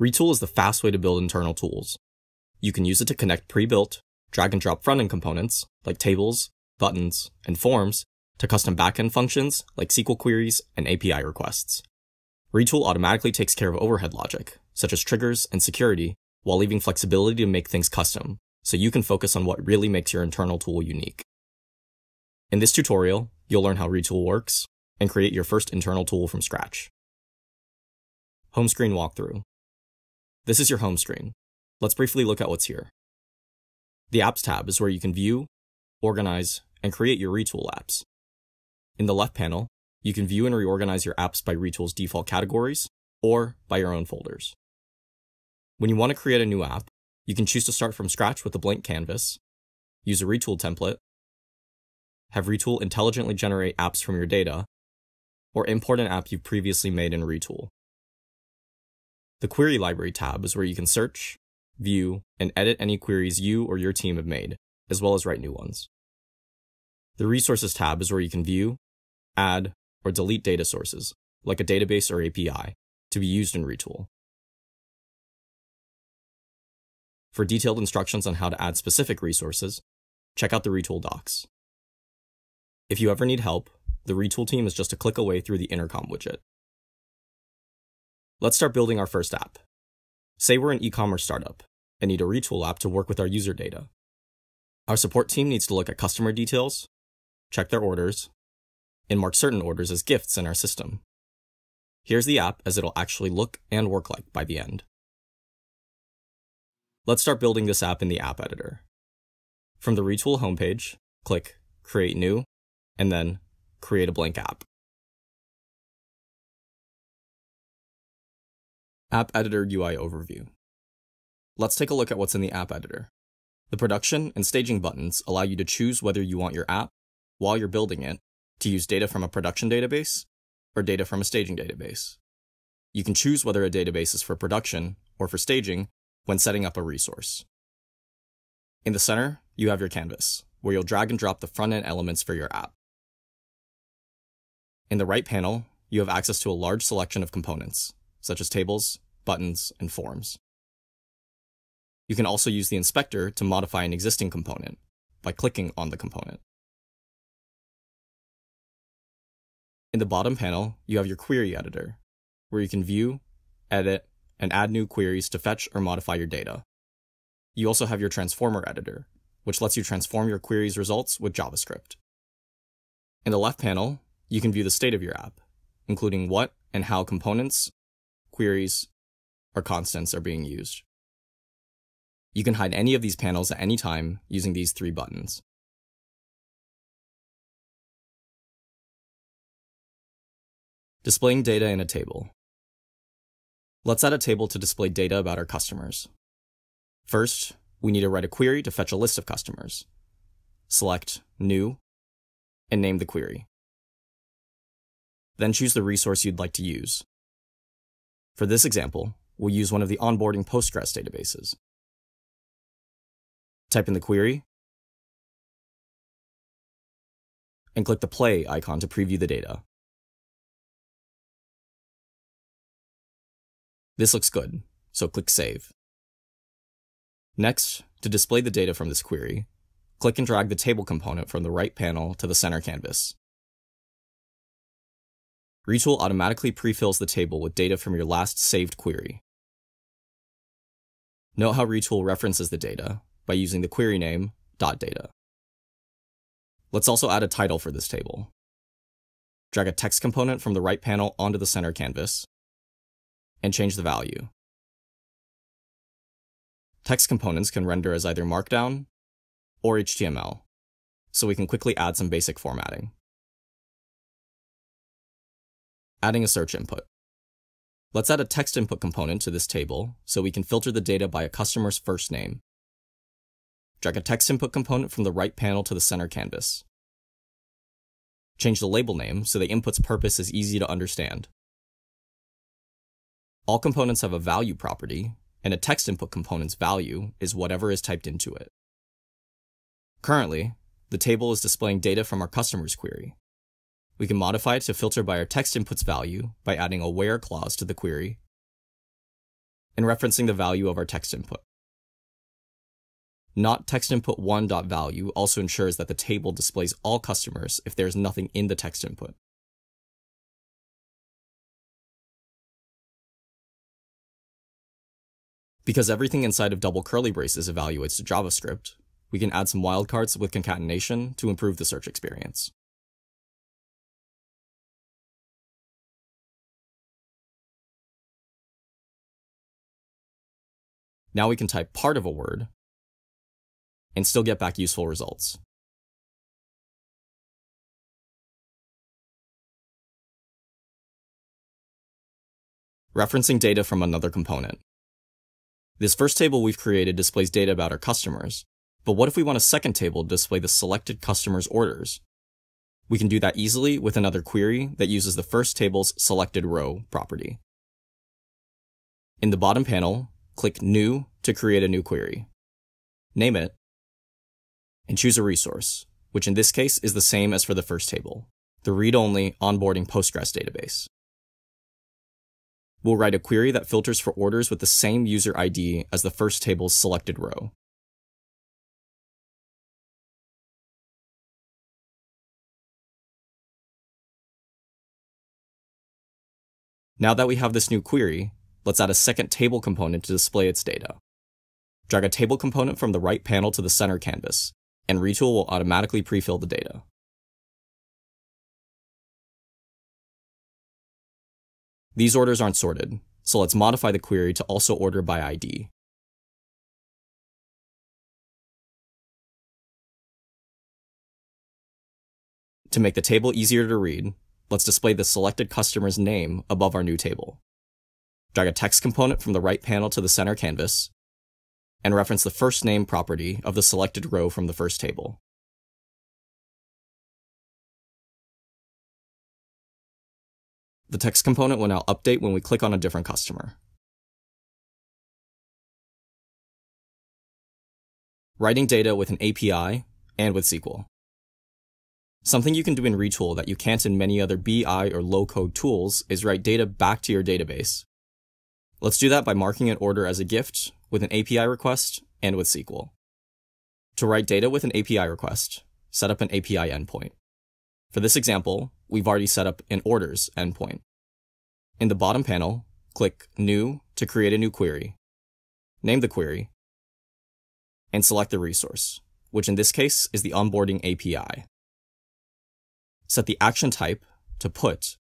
Retool is the fast way to build internal tools. You can use it to connect pre-built, drag and drop front-end components, like tables, buttons, and forms, to custom backend functions, like SQL queries and API requests. Retool automatically takes care of overhead logic, such as triggers and security, while leaving flexibility to make things custom, so you can focus on what really makes your internal tool unique. In this tutorial, you'll learn how Retool works, and create your first internal tool from scratch. Home screen walkthrough. This is your home screen. Let's briefly look at what's here. The Apps tab is where you can view, organize, and create your Retool apps. In the left panel, you can view and reorganize your apps by Retool's default categories or by your own folders. When you want to create a new app, you can choose to start from scratch with a blank canvas, use a Retool template, have Retool intelligently generate apps from your data, or import an app you've previously made in Retool. The Query Library tab is where you can search, view, and edit any queries you or your team have made, as well as write new ones. The Resources tab is where you can view, add, or delete data sources, like a database or API, to be used in Retool. For detailed instructions on how to add specific resources, check out the Retool docs. If you ever need help, the Retool team is just a click away through the intercom widget. Let's start building our first app. Say we're an e-commerce startup and need a retool app to work with our user data. Our support team needs to look at customer details, check their orders, and mark certain orders as gifts in our system. Here's the app as it'll actually look and work like by the end. Let's start building this app in the app editor. From the Retool homepage, click Create New, and then Create a blank app. App Editor UI Overview. Let's take a look at what's in the App Editor. The production and staging buttons allow you to choose whether you want your app, while you're building it, to use data from a production database or data from a staging database. You can choose whether a database is for production or for staging when setting up a resource. In the center, you have your canvas, where you'll drag and drop the front-end elements for your app. In the right panel, you have access to a large selection of components, such as tables, buttons, and forms. You can also use the inspector to modify an existing component by clicking on the component. In the bottom panel, you have your query editor, where you can view, edit, and add new queries to fetch or modify your data. You also have your transformer editor, which lets you transform your query's results with JavaScript. In the left panel, you can view the state of your app, including what and how components, queries, or constants are being used. You can hide any of these panels at any time using these three buttons. Displaying data in a table. Let's add a table to display data about our customers. First, we need to write a query to fetch a list of customers. Select New, and name the query. Then choose the resource you'd like to use. For this example, we'll use one of the onboarding Postgres databases. Type in the query, and click the play icon to preview the data. This looks good, so click Save. Next, to display the data from this query, click and drag the table component from the right panel to the center canvas. Retool automatically prefills the table with data from your last saved query. Note how Retool references the data by using the query name .data. Let's also add a title for this table. Drag a text component from the right panel onto the center canvas, and change the value. Text components can render as either Markdown or HTML, so we can quickly add some basic formatting adding a search input. Let's add a text input component to this table so we can filter the data by a customer's first name. Drag a text input component from the right panel to the center canvas. Change the label name so the input's purpose is easy to understand. All components have a value property, and a text input component's value is whatever is typed into it. Currently, the table is displaying data from our customer's query, we can modify it to filter by our text inputs value by adding a where clause to the query, and referencing the value of our text input. Not text input one dot value also ensures that the table displays all customers if there is nothing in the text input. Because everything inside of double curly braces evaluates to JavaScript, we can add some wildcards with concatenation to improve the search experience. Now we can type part of a word and still get back useful results. Referencing data from another component. This first table we've created displays data about our customers, but what if we want a second table to display the selected customer's orders? We can do that easily with another query that uses the first table's selected row property. In the bottom panel, click New to create a new query. Name it, and choose a resource, which in this case is the same as for the first table, the read-only onboarding Postgres database. We'll write a query that filters for orders with the same user ID as the first table's selected row. Now that we have this new query, let's add a second table component to display its data. Drag a table component from the right panel to the center canvas, and Retool will automatically prefill the data. These orders aren't sorted, so let's modify the query to also order by ID. To make the table easier to read, let's display the selected customer's name above our new table. Drag a text component from the right panel to the center canvas, and reference the first name property of the selected row from the first table. The text component will now update when we click on a different customer. Writing data with an API and with SQL. Something you can do in Retool that you can't in many other BI or low-code tools is write data back to your database. Let's do that by marking an order as a gift with an API request and with SQL. To write data with an API request, set up an API endpoint. For this example, we've already set up an orders endpoint. In the bottom panel, click New to create a new query. Name the query, and select the resource, which in this case is the onboarding API set the action type to put,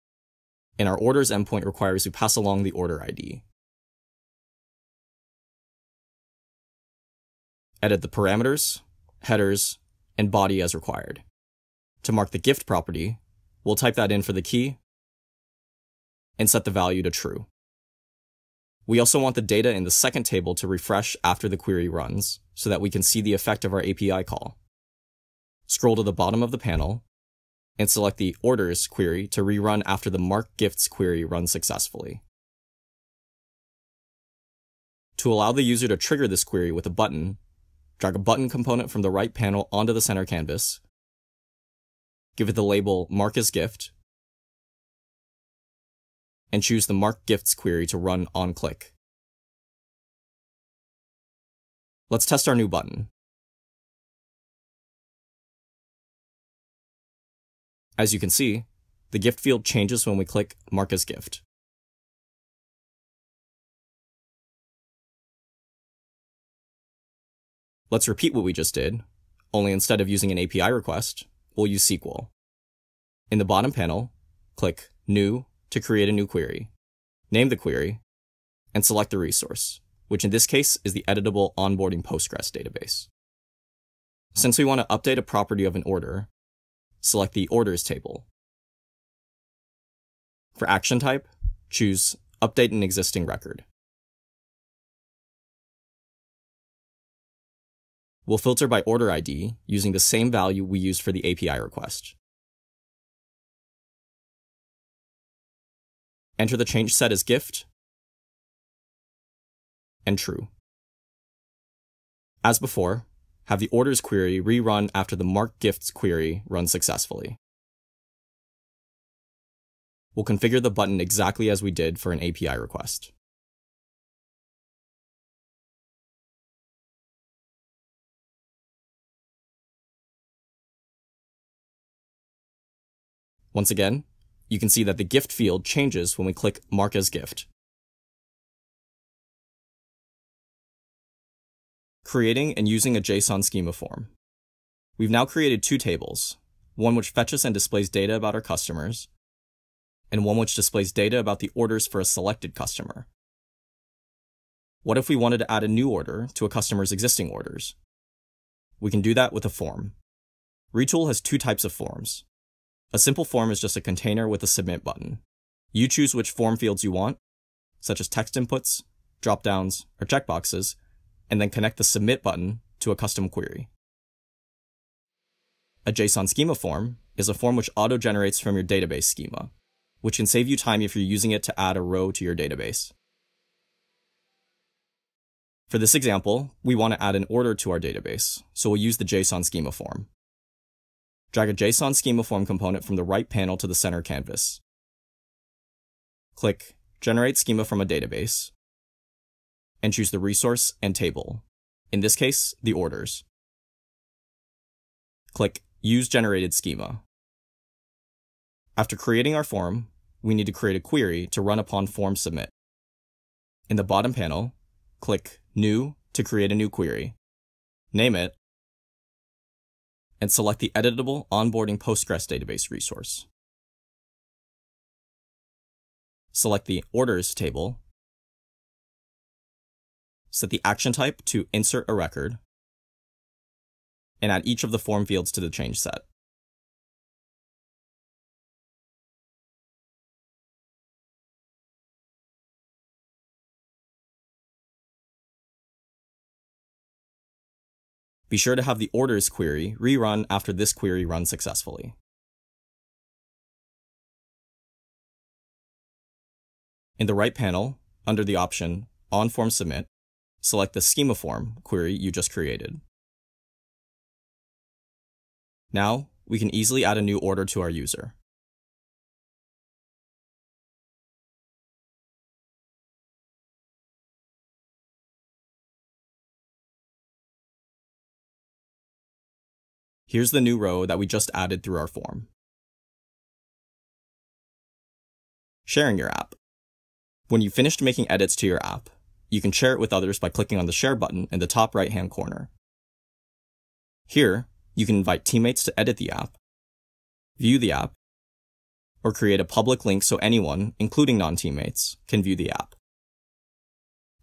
and our orders endpoint requires we pass along the order ID. Edit the parameters, headers, and body as required. To mark the gift property, we'll type that in for the key and set the value to true. We also want the data in the second table to refresh after the query runs so that we can see the effect of our API call. Scroll to the bottom of the panel and select the Orders query to rerun after the Mark Gifts query runs successfully. To allow the user to trigger this query with a button, drag a button component from the right panel onto the center canvas, give it the label Mark as Gift, and choose the Mark Gifts query to run on click. Let's test our new button. As you can see, the gift field changes when we click Mark as Gift. Let's repeat what we just did, only instead of using an API request, we'll use SQL. In the bottom panel, click New to create a new query. Name the query, and select the resource, which in this case is the editable onboarding Postgres database. Since we want to update a property of an order, select the Orders table. For action type, choose Update an existing record. We'll filter by order ID using the same value we used for the API request. Enter the change set as gift and true. As before, have the orders query rerun after the mark gifts query runs successfully. We'll configure the button exactly as we did for an API request. Once again, you can see that the gift field changes when we click Mark as Gift. Creating and using a JSON schema form. We've now created two tables, one which fetches and displays data about our customers, and one which displays data about the orders for a selected customer. What if we wanted to add a new order to a customer's existing orders? We can do that with a form. Retool has two types of forms. A simple form is just a container with a submit button. You choose which form fields you want, such as text inputs, dropdowns, or checkboxes, and then connect the submit button to a custom query. A JSON schema form is a form which auto-generates from your database schema, which can save you time if you're using it to add a row to your database. For this example, we want to add an order to our database, so we'll use the JSON schema form. Drag a JSON schema form component from the right panel to the center canvas. Click Generate Schema from a database, and choose the resource and table, in this case, the orders. Click Use generated schema. After creating our form, we need to create a query to run upon form submit. In the bottom panel, click New to create a new query. Name it, and select the editable onboarding Postgres database resource. Select the Orders table, set the action type to Insert a record, and add each of the form fields to the change set. Be sure to have the orders query rerun after this query runs successfully. In the right panel, under the option On Form Submit, select the schema form query you just created. Now, we can easily add a new order to our user. Here's the new row that we just added through our form. Sharing your app. When you've finished making edits to your app, you can share it with others by clicking on the Share button in the top right-hand corner. Here, you can invite teammates to edit the app, view the app, or create a public link so anyone, including non-teammates, can view the app.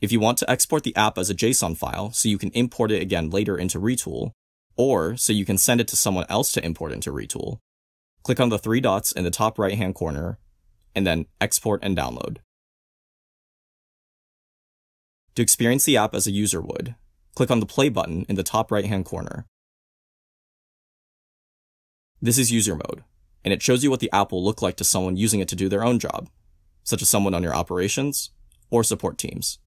If you want to export the app as a JSON file so you can import it again later into Retool, or so you can send it to someone else to import into Retool, click on the three dots in the top right hand corner, and then Export and Download. To experience the app as a user would, click on the Play button in the top right hand corner. This is user mode, and it shows you what the app will look like to someone using it to do their own job, such as someone on your operations or support teams.